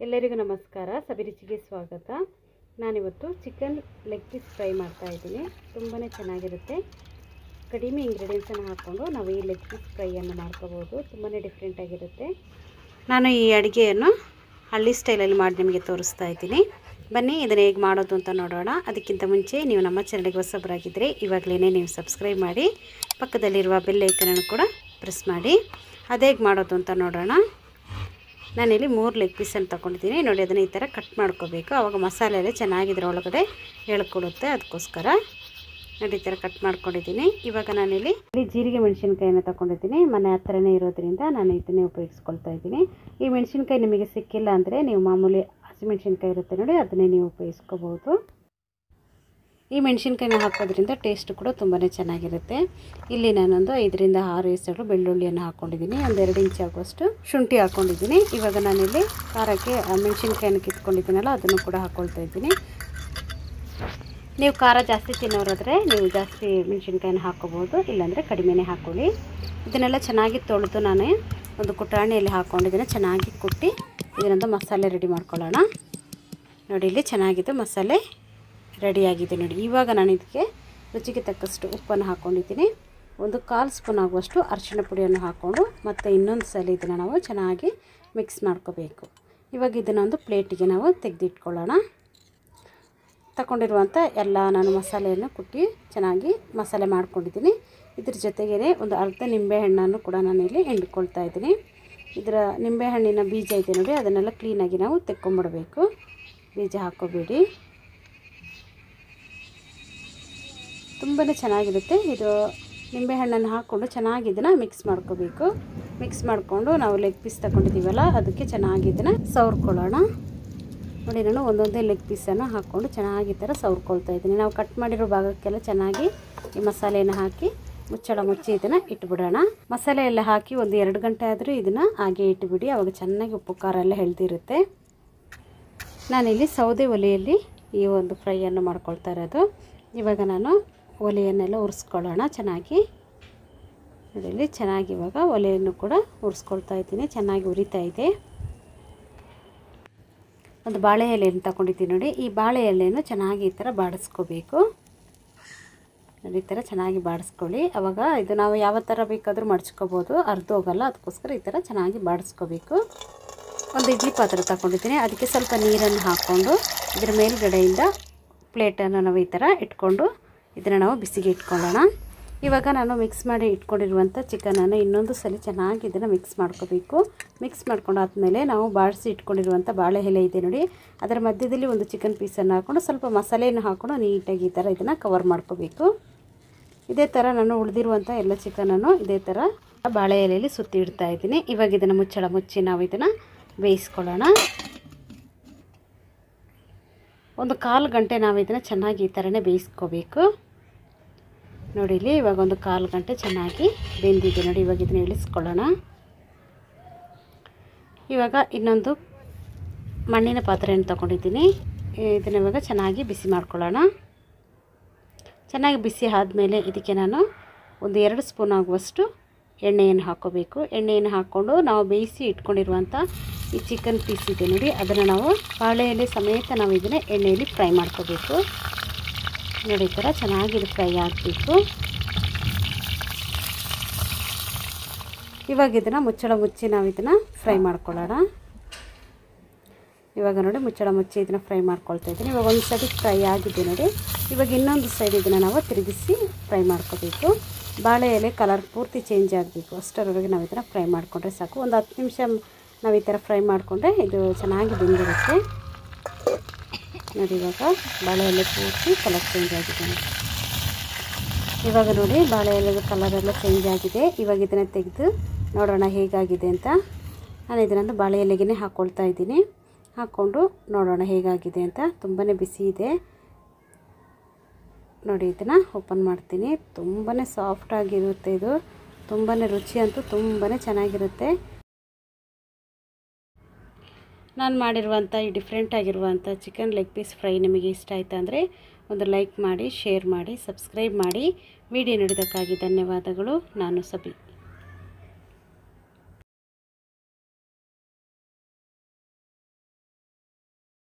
ಎಲ್ಲರಿಗೂ ನಮಸ್ಕಾರ. ಸಬಿರುಚಿಗೆ ಸ್ವಾಗತ. ನಾನಿವತ್ತು ಚಿಕನ್ ಲೆಗ್ ಪೀಸ್ ಫ್ರೈ ಮಾಡ್ತಾ ಇದ್ದೀನಿ. ತುಂಬಾ ಚೆನ್ನಾಗಿರುತ್ತೆ. ಕಡಿಮೆ ಇಂಗ್ರೀಡಿಯೆಂಟ್ಸನ್ನು ಹಾಕ್ಕೊಂಡು ನಾವು ಈ ಲೆಗ್ ಪೀಸ್ ಫ್ರೈಯನ್ನು ಮಾಡ್ಕೋಬೋದು. ತುಂಬಾ ಡಿಫ್ರೆಂಟಾಗಿರುತ್ತೆ ನಾನು ಈ ಅಡುಗೆಯನ್ನು ಹಳ್ಳಿ ಸ್ಟೈಲಲ್ಲಿ ಮಾಡಿ ನಿಮಗೆ ತೋರಿಸ್ತಾ ಇದ್ದೀನಿ. ಬನ್ನಿ, ಇದನ್ನು ಹೇಗೆ ಮಾಡೋದು ಅಂತ ನೋಡೋಣ. ಅದಕ್ಕಿಂತ ಮುಂಚೆ ನೀವು ನಮ್ಮ ಚಾನಲ್ಗೆ ಹೊಸಬರಾಗಿದ್ದರೆ ಇವಾಗಲೇ ನೀವು ಸಬ್ಸ್ಕ್ರೈಬ್ ಮಾಡಿ, ಪಕ್ಕದಲ್ಲಿರುವ ಬೆಲ್ ಐಕನನ್ನು ಕೂಡ ಪ್ರೆಸ್ ಮಾಡಿ. ಅದೇಗೆ ಮಾಡೋದು ಅಂತ ನೋಡೋಣ. ನಾನಿಲ್ಲಿ ಮೂರು ಲೆಗ್ ಪೀಸನ್ನು ತೊಗೊಂಡಿದ್ದೀನಿ. ನೋಡಿ, ಅದನ್ನು ಈ ಥರ ಕಟ್ ಮಾಡ್ಕೋಬೇಕು. ಆವಾಗ ಮಸಾಲೆ ಎಲ್ಲ ಚೆನ್ನಾಗಿದ್ರ ಒಳಗಡೆ ಹೇಳ್ಕೊಡುತ್ತೆ ಅದಕ್ಕೋಸ್ಕರ. ನೋಡಿ, ಈ ಥರ ಕಟ್ ಮಾಡ್ಕೊಂಡಿದ್ದೀನಿ. ಇವಾಗ ನಾನಿಲ್ಲಿ ಇಲ್ಲಿ ಜೀರಿಗೆ ಮೆಣಸಿನ್ಕಾಯಿನ ತೊಗೊಂಡಿದ್ದೀನಿ. ಮನೆ ಹತ್ರನೇ ಇರೋದ್ರಿಂದ ನಾನು ಇದನ್ನೇ ಉಪಯೋಗಿಸ್ಕೊಳ್ತಾ ಇದ್ದೀನಿ. ಈ ಮೆಣಸಿನ್ಕಾಯಿ ನಿಮಗೆ ಸಿಕ್ಕಿಲ್ಲ ಅಂದರೆ ನೀವು ಮಾಮೂಲಿ ಹಸಿಮೆಣ್ಸಿನ್ಕಾಯಿ ಇರುತ್ತೆ ನೋಡಿ, ಅದನ್ನೇ ನೀವು ಉಪಯೋಗಿಸ್ಕೋಬೋದು. ಈ ಮೆಣಸಿನ್ಕಾಯಿನ ಹಾಕೋದ್ರಿಂದ ಟೇಸ್ಟ್ ಕೂಡ ತುಂಬಾ ಚೆನ್ನಾಗಿರುತ್ತೆ. ಇಲ್ಲಿ ನಾನೊಂದು ಐದರಿಂದ ಆರು ಎಸಳು ಬೆಳ್ಳುಳ್ಳಿಯನ್ನು ಹಾಕ್ಕೊಂಡಿದ್ದೀನಿ ಒಂದು ಎರಡು ಇಂಚ್ ಆಗುವಷ್ಟು ಶುಂಠಿ ಹಾಕ್ಕೊಂಡಿದ್ದೀನಿ ಇವಾಗ ನಾನಿಲ್ಲಿ ಖಾರಕ್ಕೆ ಮೆಣಸಿನ್ಕಾಯಿನ ಕಿತ್ಕೊಂಡಿದ್ದೀನಲ್ಲ, ಅದನ್ನು ಕೂಡ ಹಾಕ್ಕೊಳ್ತಾ ಇದ್ದೀನಿ. ನೀವು ಖಾರ ಜಾಸ್ತಿ ತಿನ್ನೋರಾದರೆ ನೀವು ಜಾಸ್ತಿ ಮೆಣಸಿನ್ಕಾಯಿನ ಹಾಕ್ಕೋಬೋದು ಇಲ್ಲಾಂದರೆ ಕಡಿಮೆನೇ ಹಾಕ್ಕೊಳ್ಳಿ ಇದನ್ನೆಲ್ಲ ಚೆನ್ನಾಗಿ ತೊಳೆದು ನಾನು ಒಂದು ಕುಟಾಣಿಯಲ್ಲಿ ಹಾಕ್ಕೊಂಡಿದ್ದೀನಿ ಚೆನ್ನಾಗಿ ಕುಟ್ಟಿ ಇದನ್ನೊಂದು ಮಸಾಲೆ ರೆಡಿ ಮಾಡ್ಕೊಳ್ಳೋಣ. ನೋಡಿ, ಇಲ್ಲಿ ಚೆನ್ನಾಗಿದೆ ಮಸಾಲೆ. ರೆಡಿಯಾಗಿದೆ ನೋಡಿ. ಇವಾಗ ನಾನು ಇದಕ್ಕೆ ರುಚಿಗೆ ತಕ್ಕಷ್ಟು ಉಪ್ಪನ್ನು ಹಾಕ್ಕೊಂಡಿದ್ದೀನಿ ಒಂದು ಕಾಲು ಸ್ಪೂನ್ ಆಗುವಷ್ಟು ಅರಿಶಿಣ ಪುಡಿಯನ್ನು ಹಾಕ್ಕೊಂಡು ಮತ್ತು ಇನ್ನೊಂದು ಸಲ ಇದನ್ನು ನಾವು ಚೆನ್ನಾಗಿ ಮಿಕ್ಸ್ ಮಾಡ್ಕೋಬೇಕು. ಇವಾಗ ಇದನ್ನು ಒಂದು ಪ್ಲೇಟಿಗೆ ನಾವು ತೆಗೆದಿಟ್ಕೊಳ್ಳೋಣ. ತಗೊಂಡಿರುವಂಥ ಎಲ್ಲ ನಾನು ಮಸಾಲೆಯನ್ನು ಕುಟ್ಟಿ ಚೆನ್ನಾಗಿ ಮಸಾಲೆ ಮಾಡ್ಕೊಂಡಿದ್ದೀನಿ. ಇದ್ರ ಜೊತೆಗೇ ಒಂದು ಅರ್ಧ ನಿಂಬೆಹಣ್ಣನ್ನು ಕೂಡ ನಾನಿಲ್ಲಿ ಹಿಂಡ್ಕೊಳ್ತಾ ಇದ್ದೀನಿ. ಇದರ ನಿಂಬೆಹಣ್ಣಿನ ಬೀಜ ಇದೆ ನೋಡಿ, ಅದನ್ನೆಲ್ಲ ಕ್ಲೀನಾಗಿ ನಾವು ತೆಕ್ಕೊಂಬಿಡಬೇಕು. ಬೀಜ ಹಾಕ್ಕೋಬೇಡಿ ತುಂಬಾ ಚೆನ್ನಾಗಿರುತ್ತೆ. ಇದು ನಿಂಬೆಹಣ್ಣನ್ನು ಹಾಕ್ಕೊಂಡು ಚೆನ್ನಾಗಿ ಇದನ್ನು ಮಿಕ್ಸ್ ಮಾಡ್ಕೋಬೇಕು. ಮಿಕ್ಸ್ ಮಾಡಿಕೊಂಡು ನಾವು ಲೆಗ್ ಪೀಸ್ ತಗೊಂಡಿದ್ದೀವಲ್ಲ, ಅದಕ್ಕೆ ಚೆನ್ನಾಗಿ ಇದನ್ನು ಸವರ್ಕೊಳ್ಳೋಣ. ನೋಡಿ, ನಾನು ಒಂದೊಂದೇ ಲೆಗ್ ಪೀಸನ್ನು ಹಾಕ್ಕೊಂಡು ಚೆನ್ನಾಗಿ ಥರ ಸವರ್ಕೊಳ್ತಾ ಇದ್ದೀನಿ. ನಾವು ಕಟ್ ಮಾಡಿರೋ ಭಾಗಕ್ಕೆಲ್ಲ ಚೆನ್ನಾಗಿ ಈ ಮಸಾಲೆಯನ್ನು ಹಾಕಿ ಮುಚ್ಚಳ ಮುಚ್ಚಿ ಇದನ್ನು ಇಟ್ಬಿಡೋಣ. ಮಸಾಲೆ ಎಲ್ಲ ಹಾಕಿ ಒಂದು ಎರಡು ಗಂಟೆ ಆದರೂ ಇದನ್ನು ಹಾಗೆ ಇಟ್ಬಿಡಿ, ಅವಾಗ ಚೆನ್ನಾಗಿ ಉಪ್ಪು, ಖಾರ ಎಲ್ಲ ಹೆಳ್ದಿರುತ್ತೆ. ನಾನಿಲ್ಲಿ ಸೌದೆ ಒಲೆಯಲ್ಲಿ ಈ ಒಂದು ಫ್ರೈಯನ್ನು ಮಾಡ್ಕೊಳ್ತಾ ಇರೋದು. ಇವಾಗ ನಾನು ಒಲೆಯನ್ನೆಲ್ಲ ಉರಿಸ್ಕೊಳ್ಳೋಣ. ಚೆನ್ನಾಗಿ ಇಲ್ಲಿ ಚೆನ್ನಾಗಿ ಇವಾಗ ಒಲೆಯನ್ನು ಕೂಡ ಉರಿಸ್ಕೊಳ್ತಾ ಇದ್ದೀನಿ. ಚೆನ್ನಾಗಿ ಉರಿತಾ ಇದೆ. ಒಂದು ಬಾಳೆ ಎಲೆಯನ್ನು ತಗೊಂಡಿದ್ದೀನಿ ನೋಡಿ. ಈ ಬಾಳೆ ಎಲೆಯನ್ನು ಚೆನ್ನಾಗಿ ಈ ಥರ ಬಾಡಿಸ್ಕೋಬೇಕು. ಈ ಥರ ಚೆನ್ನಾಗಿ ಬಾಡಿಸ್ಕೊಳ್ಳಿ. ಅವಾಗ ಇದು ನಾವು ಯಾವ ಥರ ಬೇಕಾದರೂ ಮಡ್ಚ್ಕೋಬೋದು. ಅರ್ಧ ಹೋಗಲ್ಲ, ಅದಕ್ಕೋಸ್ಕರ ಈ ಥರ ಚೆನ್ನಾಗಿ ಬಾಡಿಸ್ಕೋಬೇಕು. ಒಂದು ಇಡ್ಲಿ ಪಾತ್ರೆ ತಗೊಂಡಿದ್ದೀನಿ. ಅದಕ್ಕೆ ಸ್ವಲ್ಪ ನೀರನ್ನು ಹಾಕ್ಕೊಂಡು ಇದರ ಮೇಲ್ಗಡೆಯಿಂದ ಪ್ಲೇಟನ್ನು ನಾವು ಈ ಥರ ಇಟ್ಕೊಂಡು ಇದನ್ನು ನಾವು ಬಿಸಿಗೆ ಇಟ್ಕೊಳ್ಳೋಣ. ಇವಾಗ ನಾನು ಮಿಕ್ಸ್ ಮಾಡಿ ಇಟ್ಕೊಂಡಿರುವಂಥ ಚಿಕನನ್ನು ಇನ್ನೊಂದು ಸಲ ಚೆನ್ನಾಗಿ ಇದನ್ನು ಮಿಕ್ಸ್ ಮಾಡ್ಕೋಬೇಕು. ಮಿಕ್ಸ್ ಮಾಡ್ಕೊಂಡಾದ್ಮೇಲೆ ನಾವು ಬಾಡಿಸಿ ಇಟ್ಕೊಂಡಿರುವಂಥ ಬಾಳೆ ಎಲೆ ಇದೆ ನೋಡಿ. ಅದರ ಮಧ್ಯದಲ್ಲಿ ಒಂದು ಚಿಕನ್ ಪೀಸನ್ನು ಹಾಕ್ಕೊಂಡು ಸ್ವಲ್ಪ ಮಸಾಲೆಯನ್ನು ಹಾಕ್ಕೊಂಡು ನೀಟಾಗಿ ಈ ಥರ ಇದನ್ನು ಕವರ್ ಮಾಡ್ಕೋಬೇಕು. ಇದೇ ಥರ ನಾನು ಉಳಿದಿರುವಂಥ ಎಲ್ಲ ಚಿಕನನ್ನು ಇದೇ ಥರ ಬಾಳೆ ಎಲೆಯಲ್ಲಿ ಸುತ್ತಿ ಇಡ್ತಾ ಇದ್ದೀನಿ. ಇವಾಗ ಇದನ್ನು ಮುಚ್ಚಳ ಮುಚ್ಚಿ ನಾವು ಇದನ್ನು ಬೇಯಿಸ್ಕೊಳ್ಳೋಣ. ಒಂದು ಕಾಲು ಗಂಟೆ ನಾವು ಇದನ್ನು ಚೆನ್ನಾಗಿ ಈ ಥರನೇ ಬೇಯಿಸ್ಕೋಬೇಕು. ನೋಡಿ ಇಲ್ಲಿ ಇವಾಗ ಒಂದು ಕಾಲು ಗಂಟೆ ಚೆನ್ನಾಗಿ ಬೆಂದಿದೆ. ನೋಡಿ ಇವಾಗ ಇದನ್ನು ಇಳಿಸ್ಕೊಳ್ಳೋಣ. ಇವಾಗ ಇನ್ನೊಂದು ಮಣ್ಣಿನ ಪಾತ್ರೆಯನ್ನು ತೊಗೊಂಡಿದ್ದೀನಿ. ಇದನ್ನು ಇವಾಗ ಚೆನ್ನಾಗಿ ಬಿಸಿ ಮಾಡ್ಕೊಳ್ಳೋಣ. ಚೆನ್ನಾಗಿ ಬಿಸಿ ಆದಮೇಲೆ ಇದಕ್ಕೆ ನಾನು ಒಂದು ಎರಡು ಸ್ಪೂನ್ ಆಗುವಷ್ಟು ಎಣ್ಣೆಯನ್ನು ಹಾಕೋಬೇಕು. ಎಣ್ಣೆಯನ್ನು ಹಾಕ್ಕೊಂಡು ನಾವು ಬೇಯಿಸಿ ಇಟ್ಕೊಂಡಿರುವಂಥ ಈ ಚಿಕನ್ ಪೀಸ್ ಇದೆ ನೋಡಿ, ಅದನ್ನು ನಾವು ಬಾಳೆಯಲ್ಲಿ ಸಮೇತ ನಾವು ಇದನ್ನು ಎಣ್ಣೆಯಲ್ಲಿ ಫ್ರೈ ಮಾಡ್ಕೋಬೇಕು. ನೋಡಿ, ಈ ಥರ ಚೆನ್ನಾಗಿದೆ ಫ್ರೈ ಆಗಬೇಕು ಇವಾಗ ಇದನ್ನು ಮುಚ್ಚಳ ಮುಚ್ಚಿ ನಾವು ಇದನ್ನು ಫ್ರೈ ಮಾಡ್ಕೊಳ್ಳೋಣ. ಇವಾಗ ನೋಡಿ, ಮುಚ್ಚಳ ಮುಚ್ಚಿ ಇದನ್ನು ಫ್ರೈ ಮಾಡ್ಕೊಳ್ತಾ ಇದ್ದೀನಿ. ಇವಾಗ ಒಂದು ಸೈಡ್ ಫ್ರೈ ಆಗಿದೆ ನೋಡಿ. ಇವಾಗ ಇನ್ನೊಂದು ಸೈಡ್ ಇದನ್ನು ನಾವು ತಿರುಗಿಸಿ ಫ್ರೈ ಮಾಡ್ಕೋಬೇಕು. ಬಾಳೆ ಎಲೆ ಕಲರ್ ಪೂರ್ತಿ ಚೇಂಜ್ ಆಗಬೇಕು. ಅಷ್ಟರವರೆಗೆ ನಾವು ಇದನ್ನು ಫ್ರೈ ಮಾಡಿಕೊಂಡ್ರೆ ಸಾಕು. ಒಂದು ಹತ್ತು ನಿಮಿಷ ನಾವು ಈ ಥರ ಫ್ರೈ ಮಾಡಿಕೊಂಡ್ರೆ ಇದು ಚೆನ್ನಾಗಿ ಬೆಂದಿರುತ್ತೆ. ನೋಡಿ ಇವಾಗ ಬಾಳೆ ಎಲೆ ಪೂರ್ತಿ ಕಲರ್ ಚೇಂಜ್ ಆಗಿದೆ. ಇವಾಗ ನೋಡಿ ಬಾಳೆ ಎಲೆದು ಕಲರ್ ಎಲ್ಲ ಚೇಂಜ್ ಆಗಿದೆ. ಇವಾಗ ಇದನ್ನು ತೆಗೆದು ನೋಡೋಣ ಹೇಗಾಗಿದೆ ಅಂತ. ನಾನು ಇದನ್ನು ಬಾಳೆ ಎಲೆಗೆ ಹಾಕ್ಕೊಳ್ತಾ ಇದ್ದೀನಿ. ಹಾಕ್ಕೊಂಡು ನೋಡೋಣ ಹೇಗಾಗಿದೆ ಅಂತ. ತುಂಬಾ ಬಿಸಿ ಇದೆ. ನೋಡಿ ಇದನ್ನು ಓಪನ್ ಮಾಡ್ತೀನಿ. ತುಂಬಾ ಸಾಫ್ಟಾಗಿರುತ್ತೆ ಇದು. ತುಂಬಾ ರುಚಿ ಅಂತೂ ತುಂಬಾ ಚೆನ್ನಾಗಿರುತ್ತೆ. ನಾನು ಮಾಡಿರುವಂಥ ಈ ಡಿಫ್ರೆಂಟ್ ಆಗಿರುವಂಥ ಚಿಕನ್ ಲೆಗ್ ಪೀಸ್ ಫ್ರೈ ನಿಮಗೆ ಇಷ್ಟ ಆಯಿತು ಅಂದರೆ ಒಂದು ಲೈಕ್ ಮಾಡಿ, ಶೇರ್ ಮಾಡಿ, ಸಬ್ಸ್ಕ್ರೈಬ್ ಮಾಡಿ. ವಿಡಿಯೋ ನೋಡಿದ್ದಕ್ಕಾಗಿ ಧನ್ಯವಾದಗಳು. ನಾನು ಸಬಿ.